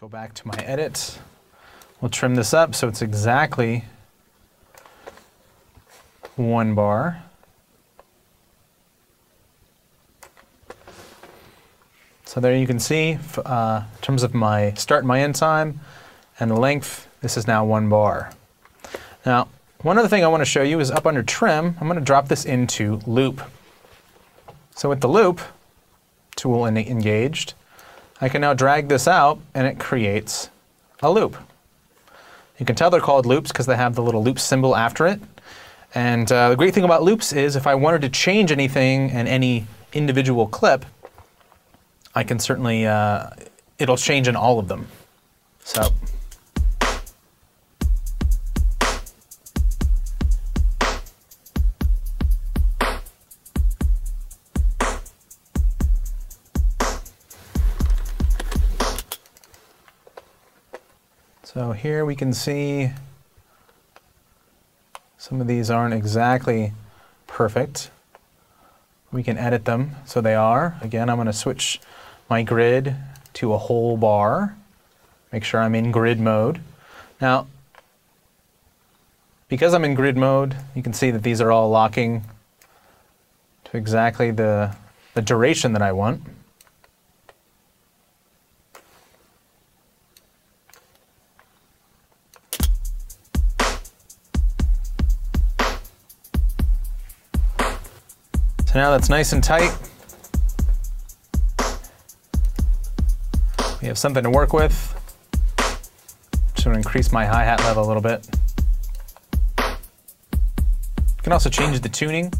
Go back to my edit. We'll trim this up so it's exactly one bar. So there you can see, uh, in terms of my start and my end time and the length, this is now one bar. Now, one other thing I want to show you is up under trim, I'm going to drop this into loop. So with the loop tool engaged, I can now drag this out and it creates a loop. You can tell they're called loops because they have the little loop symbol after it. And uh, the great thing about loops is if I wanted to change anything in any individual clip, I can certainly, uh, it'll change in all of them. So So here we can see some of these aren't exactly perfect. We can edit them so they are. Again, I'm going to switch my grid to a whole bar. Make sure I'm in grid mode. Now, because I'm in grid mode, you can see that these are all locking to exactly the, the duration that I want. So now that's nice and tight. We have something to work with. Just to increase my hi-hat level a little bit. You can also change the tuning.